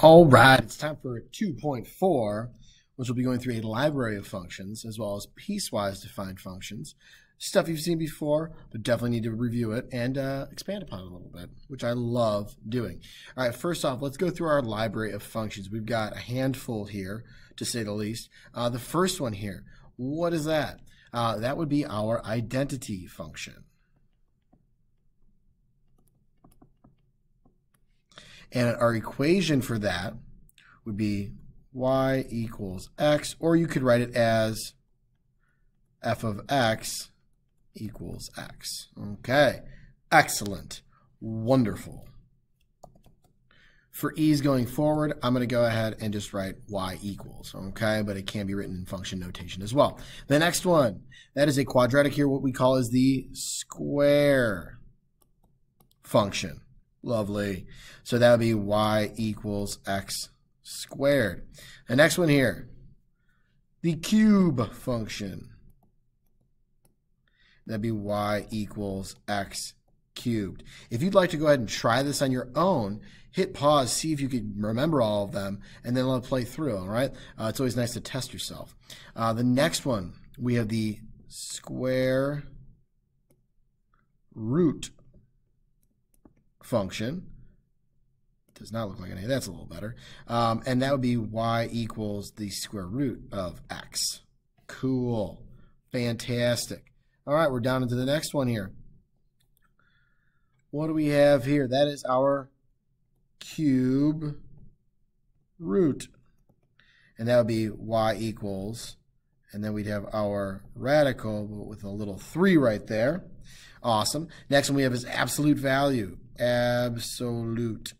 All right, it's time for 2.4, which will be going through a library of functions as well as piecewise defined functions. Stuff you've seen before, but definitely need to review it and uh, expand upon it a little bit, which I love doing. All right, first off, let's go through our library of functions. We've got a handful here, to say the least. Uh, the first one here, what is that? Uh, that would be our identity function. And our equation for that would be y equals x, or you could write it as f of x equals x. Okay, excellent, wonderful. For ease going forward, I'm going to go ahead and just write y equals, okay? But it can be written in function notation as well. The next one, that is a quadratic here, what we call is the square function. Lovely. So that would be y equals x squared. The next one here, the cube function. That'd be y equals x cubed. If you'd like to go ahead and try this on your own, hit pause, see if you can remember all of them, and then let it play through, all right? Uh, it's always nice to test yourself. Uh, the next one, we have the square root function. Does not look like any. That's a little better. Um, and that would be y equals the square root of x. Cool. Fantastic. All right, we're down into the next one here. What do we have here? That is our cube root. And that would be y equals, and then we'd have our radical with a little 3 right there. Awesome. Next one we have is absolute value absolute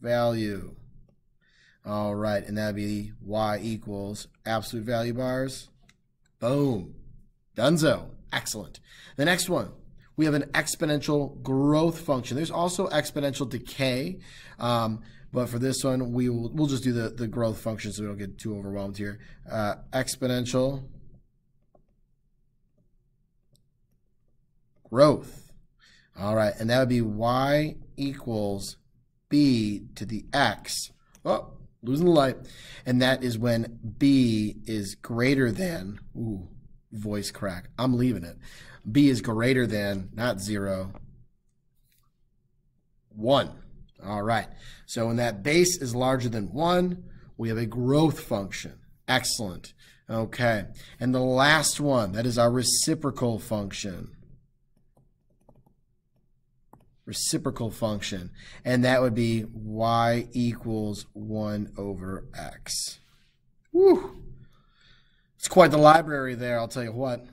value. All right, and that'd be y equals absolute value bars. Boom. Dunzo. Excellent. The next one, we have an exponential growth function. There's also exponential decay, um, but for this one, we will we'll just do the, the growth function so we don't get too overwhelmed here. Uh, exponential growth. All right, and that would be y equals b to the x. Oh, losing the light. And that is when b is greater than, ooh, voice crack. I'm leaving it. b is greater than, not zero, one. All right. So when that base is larger than one, we have a growth function. Excellent. Okay. And the last one, that is our reciprocal function reciprocal function, and that would be y equals 1 over x. Woo! It's quite the library there, I'll tell you what.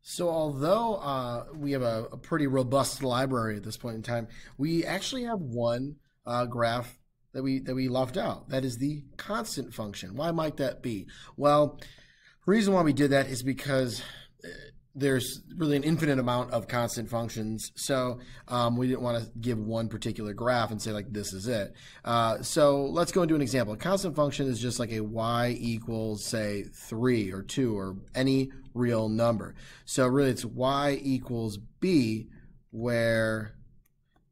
So although uh, we have a, a, pretty robust library at this point in time, we actually have one uh, graph that we that we left out. That is the constant function. Why might that be? Well, the reason why we did that is because uh, there's really an infinite amount of constant functions. So um, we didn't want to give one particular graph and say like this is it. Uh, so let's go into an example. A constant function is just like a y equals say three or two or any real number. So really it's y equals b where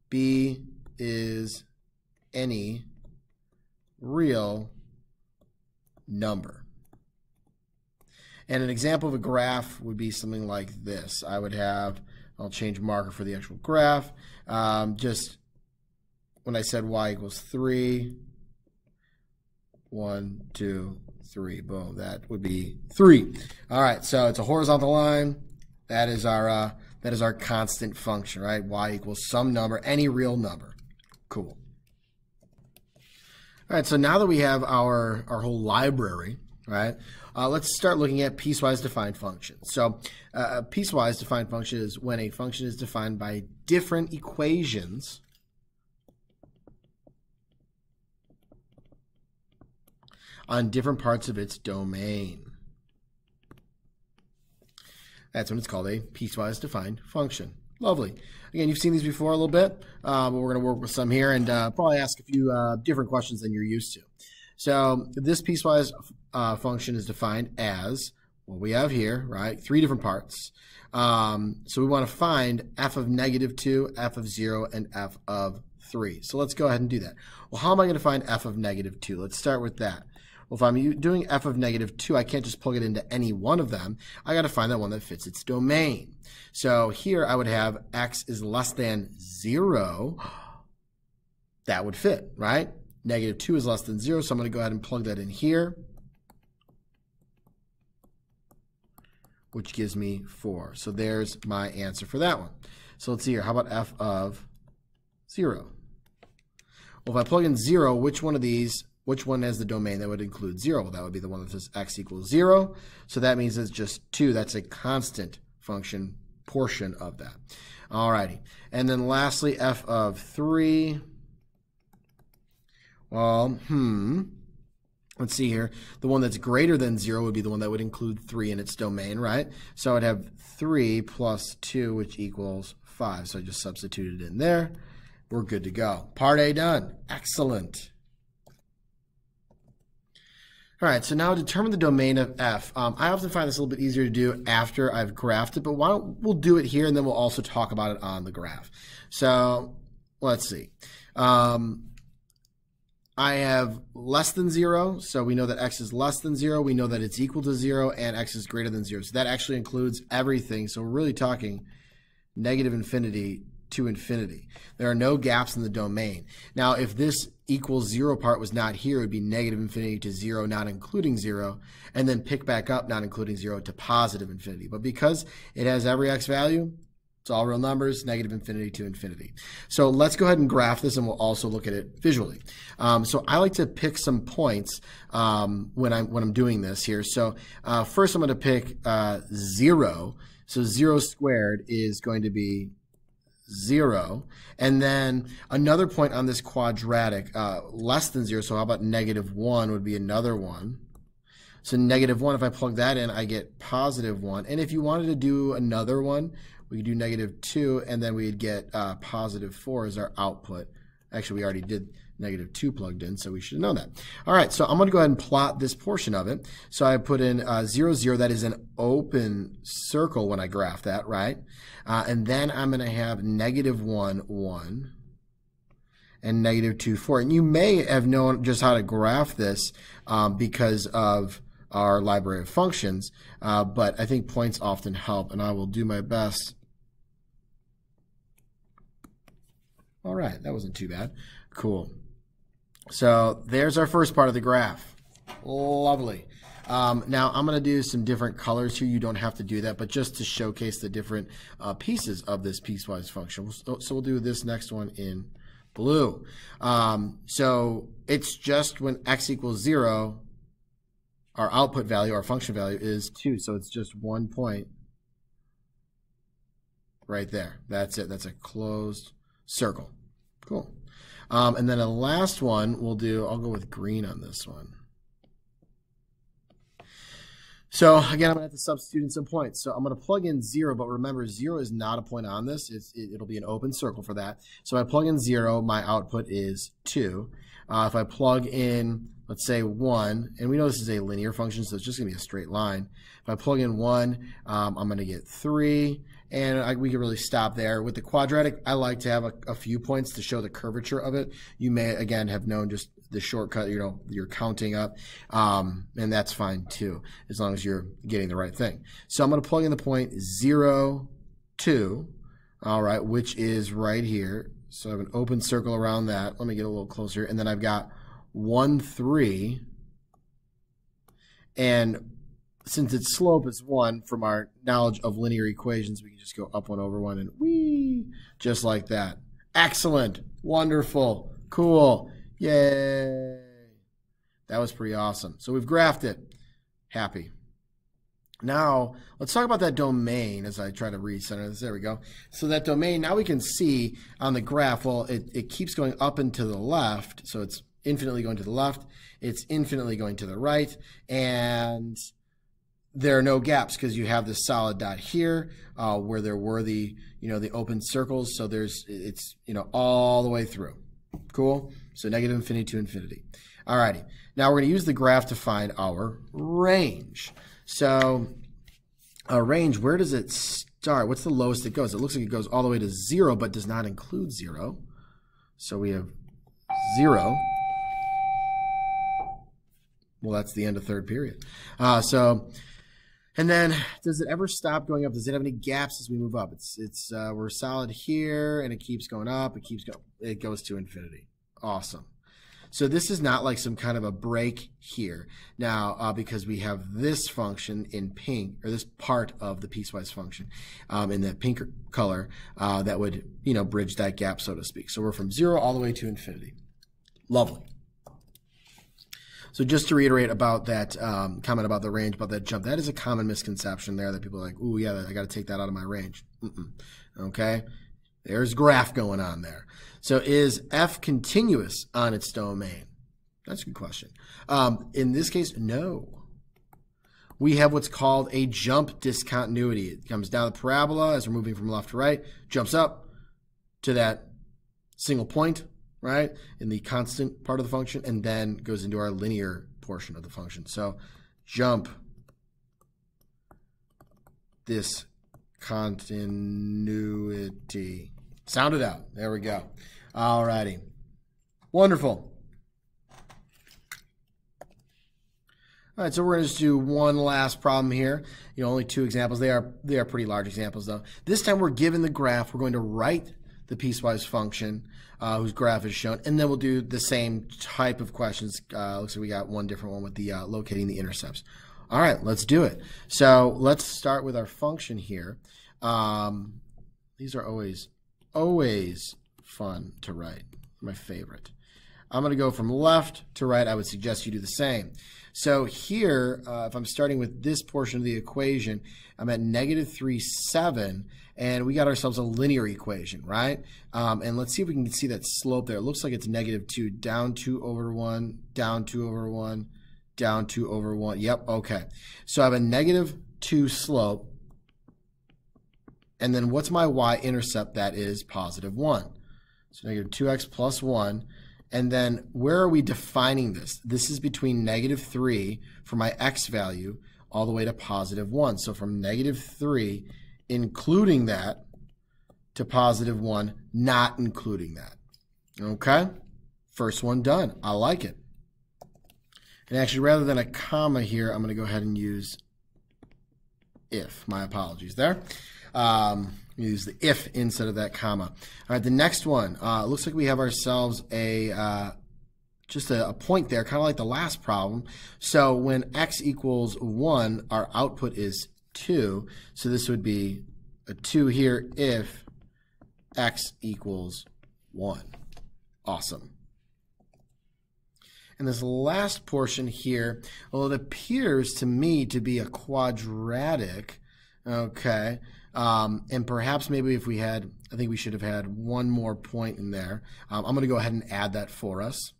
b is any real number. And an example of a graph would be something like this. I would have, I'll change marker for the actual graph. Um, just when I said y equals 3, 1, 2, 3, boom, that would be 3. All right, so it's a horizontal line. That is our, uh, that is our constant function, right? y equals some number, any real number. Cool. All right, so now that we have our, our whole library, right, uh, let's start looking at piecewise defined functions. So uh, a piecewise defined function is when a function is defined by different equations on different parts of its domain. That's when it's called a piecewise defined function. Lovely. Again, you've seen these before a little bit, uh, but we're going to work with some here and uh, probably ask a few uh, different questions than you're used to. So this piecewise uh, function is defined as what we have here, right? Three different parts. Um, so we want to find f of negative 2, f of 0, and f of 3. So let's go ahead and do that. Well, how am I going to find f of negative 2? Let's start with that. Well, if I'm doing f of negative 2, I can't just plug it into any one of them. I got to find that one that fits its domain. So here I would have x is less than 0. That would fit, right? Negative 2 is less than 0, so I'm going to go ahead and plug that in here. which gives me 4. So there's my answer for that one. So let's see here. How about f of 0? Well, if I plug in 0, which one of these, which one has the domain that would include 0? Well, that would be the one that says x equals 0. So that means it's just 2. That's a constant function portion of that. All righty. And then lastly, f of 3. Well, hmm let's see here, the one that's greater than 0 would be the one that would include 3 in its domain, right? So I'd have 3 plus 2, which equals 5. So I just substituted it in there. We're good to go. Part A done. Excellent. All right, so now determine the domain of f. Um, I often find this a little bit easier to do after I've graphed it, but why don't we'll do it here and then we'll also talk about it on the graph. So let's see. Um, I have less than 0, so we know that x is less than 0. We know that it's equal to 0, and x is greater than 0. So that actually includes everything. So we're really talking negative infinity to infinity. There are no gaps in the domain. Now, if this equals 0 part was not here, it would be negative infinity to 0, not including 0, and then pick back up, not including 0, to positive infinity. But because it has every x value, it's all real numbers, negative infinity to infinity. So let's go ahead and graph this and we'll also look at it visually. Um, so I like to pick some points um, when, I'm, when I'm doing this here. So uh, first I'm going to pick uh, 0. So 0 squared is going to be 0. And then another point on this quadratic, uh, less than 0. So how about negative 1 would be another one. So negative 1, if I plug that in, I get positive 1. And if you wanted to do another one, we could do negative 2, and then we'd get uh, positive 4 as our output. Actually, we already did negative 2 plugged in, so we should know that. All right, so I'm going to go ahead and plot this portion of it. So I put in uh, 0, 0. That is an open circle when I graph that, right? Uh, and then I'm going to have negative 1, 1 and negative 2, 4. And you may have known just how to graph this um, because of our library of functions, uh, but I think points often help, and I will do my best All right, that wasn't too bad. Cool. So there's our first part of the graph. Lovely. Um, now I'm going to do some different colors here. You don't have to do that, but just to showcase the different uh, pieces of this piecewise function. So, we'll do this next one in blue. Um, so it's just when x equals 0, our output value, our function value is 2. So it's just one point right there. That's it. That's a closed circle. Cool. Um, and then a last one we'll do, I'll go with green on this one. So again, I'm to have to substitute in some points. So I'm going to plug in 0, but remember 0 is not a point on this. It, will be an open circle for that. So I plug in 0, my output is 2. Uh, if I plug in, let's say 1, and we know this is a linear function, so it's just going to be a straight line. If I plug in 1, um, I'm going to get 3 and I, we can really stop there. With the quadratic, I like to have a, a, few points to show the curvature of it. You may, again, have known just the shortcut, you know, you're counting up, um, and that's fine too, as long as you're getting the right thing. So I'm going to plug in the point 0, 2, all right, which is right here. So I have an open circle around that. Let me get a little closer. And then I've got 1, 3, and since its slope is 1 from our knowledge of linear equations, we can just go up 1 over 1 and whee, just like that. Excellent. Wonderful. Cool. Yay. That was pretty awesome. So we've graphed it. Happy. Now, let's talk about that domain as I try to recenter this. There we go. So that domain, now we can see on the graph, well, it, it keeps going up and to the left. So it's infinitely going to the left. It's infinitely going to the right. And there are no gaps because you have this solid dot here uh, where there were the you know the open circles so there's it's you know all the way through cool so negative infinity to infinity alrighty now we're going to use the graph to find our range so a range where does it start what's the lowest it goes it looks like it goes all the way to zero but does not include zero So we have 0. Well, that's the end of third period. Uh, so, and then does it ever stop going up? Does it have any gaps as we move up? It's it's uh, we're solid here, and it keeps going up. It keeps going. It goes to infinity. Awesome. So this is not like some kind of a break here. Now, uh, because we have this function in pink, or this part of the piecewise function um, in the pink color, uh, that would, you know, bridge that gap, so to speak. So we're from zero all the way to infinity. Lovely. So just to reiterate about that um, comment about the range, about that jump, that is a common misconception there that people are like, oh yeah, I got to take that out of my range." Mm-mm. Okay, there's graph going on there. So is f continuous on its domain? That's a good question. Um, in this case, no. We have what's called a jump discontinuity. It comes down the parabola as we're moving from left to right, jumps up to that single point, right, in the constant part of the function, and then goes into our linear portion of the function. So jump this continuity. Sound it out. There we go. All righty. Wonderful. All right, so we're going to just do one last problem here. You know, only two examples. They are they are pretty large examples though. This time we're given the graph. We're going to write the piecewise function uh, whose graph is shown, and then we'll do the same type of questions. Uh, looks like we got one different one with the uh, locating the intercepts. All right, let's do it. So let's start with our function here. Um, these are always always fun to write. My favorite. I'm going to go from left to right. I would suggest you do the same. So here, uh, if I'm starting with this portion of the equation, I'm at negative 3, 7, and we got ourselves a linear equation, right? Um, and let's see if we can see that slope there. It looks like it's negative 2, down 2 over 1, down 2 over 1, down 2 over 1. Yep, okay. So I have a negative 2 slope, and then what's my y-intercept? That is positive 1. So negative 2x plus 1. And then where are we defining this? This is between negative 3 for my x value all the way to positive 1. So from negative 3, including that, to positive 1, not including that. Okay? First one done. I like it. And actually, rather than a comma here, I'm going to go ahead and use if. My apologies there. Um, use the if instead of that comma. All right, the next one. Uh, looks like we have ourselves a uh, just a, a, point there, kind of like the last problem. So when x equals 1, our output is 2. So this would be a 2 here if x equals 1. Awesome. And this last portion here, well, it appears to me to be a quadratic. Okay. Um, and perhaps maybe if we had, I think we should have had one more point in there. Um, I'm going to go ahead and add that for us.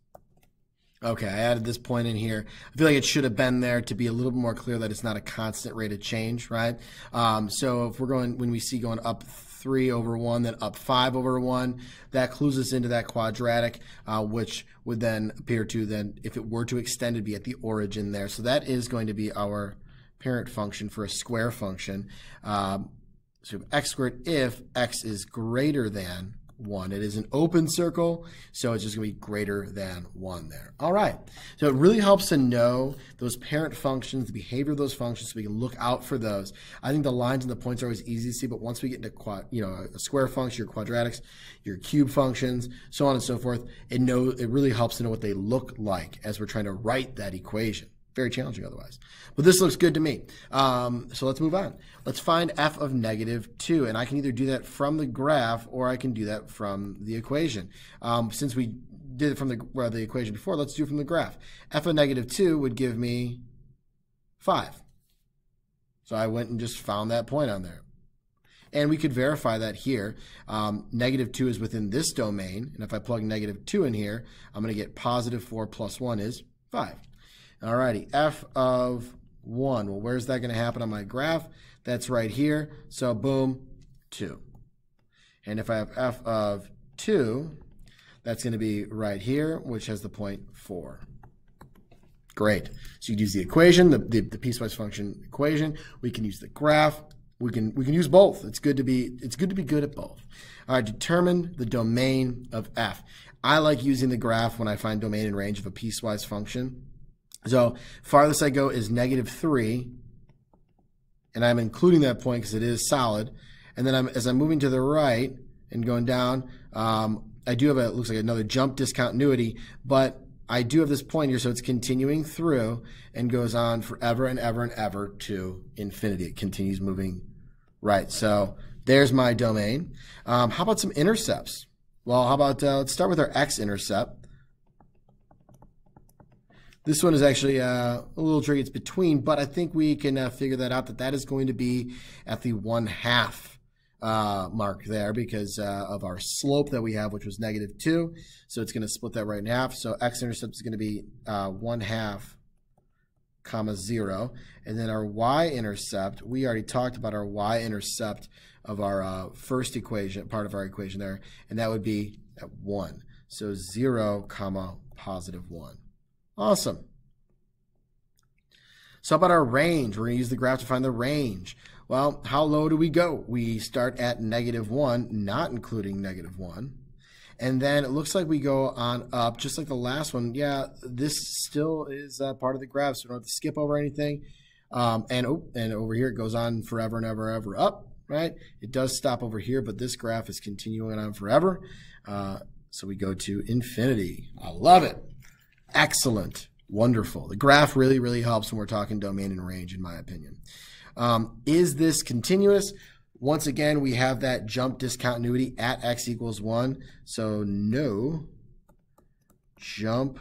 Okay, I added this point in here. I feel like it should have been there to be a little bit more clear that it's not a constant rate of change, right? Um, so if we're going, when we see going up 3 over 1, then up 5 over 1, that clues us into that quadratic, uh, which would then appear to then, if it were to extend, it'd be at the origin there. So that is going to be our parent function for a square function. Um, so x squared if x is greater than 1. It is an open circle, so it's just going to be greater than 1 there. All right. So it really helps to know those parent functions, the behavior of those functions, so we can look out for those. I think the lines and the points are always easy to see, but once we get into quad, you know, a square function, your quadratics, your cube functions, so on and so forth, it know it really helps to know what they look like as we're trying to write that equation very challenging otherwise. But this looks good to me. Um, so let's move on. Let's find f of negative 2. And I can either do that from the graph or I can do that from the equation. Um, since we did it from the, well, the equation before, let's do it from the graph. f of negative 2 would give me 5. So I went and just found that point on there. And we could verify that here. Um, negative 2 is within this domain. And if I plug negative 2 in here, I'm going to get positive 4 plus 1 is 5. All righty, f of 1. Well, where's that going to happen on my graph? That's right here. So boom, 2. And if I have f of 2, that's going to be right here, which has the point 4. Great. So you use the equation, the, the, the piecewise function equation. We can use the graph. we can we can use both. It's good to be it's good to be good at both. All right, determine the domain of f. I like using the graph when I find domain and range of a piecewise function. So farthest I go is negative 3, and I'm including that point because it is solid. And then I'm, as I'm moving to the right and going down, um, I do have a, looks like another jump discontinuity, but I do have this point here, so it's continuing through and goes on forever and ever and ever to infinity. It continues moving right. So there's my domain. Um, how about some intercepts? Well, how about, uh, let's start with our x-intercept. This one is actually uh, a little tricky. It's between, but I think we can uh, figure that out that that is going to be at the one half uh, mark there because uh, of our slope that we have, which was negative 2. So it's going to split that right in half. So x-intercept is going to be uh, 1 half comma 0. And then our y-intercept, we already talked about our y-intercept of our uh, first equation, part of our equation there, and that would be at 1. So 0 comma positive 1. Awesome. So how about our range? We're going to use the graph to find the range. Well, how low do we go? We start at negative 1, not including negative 1. And then it looks like we go on up, just like the last one. Yeah, this still is uh, part of the graph, so we don't have to skip over anything. Um, and, oh, and over here it goes on forever and ever, ever up, right? It does stop over here, but this graph is continuing on forever. Uh, so we go to infinity. I love it. Excellent. Wonderful. The graph really, really helps when we're talking domain and range, in my opinion. Um, is this continuous? Once again, we have that jump discontinuity at x equals 1. So no jump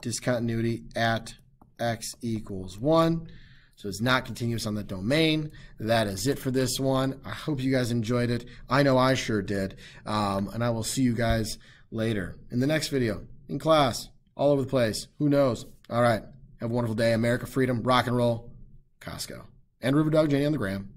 discontinuity at x equals 1. So it's not continuous on the domain. That is it for this one. I hope you guys enjoyed it. I know I sure did. Um, and I will see you guys later in the next video, in class, all over the place. Who knows? All right. Have a wonderful day. America, freedom, rock and roll, Costco. And Riverdog Jenny on the gram.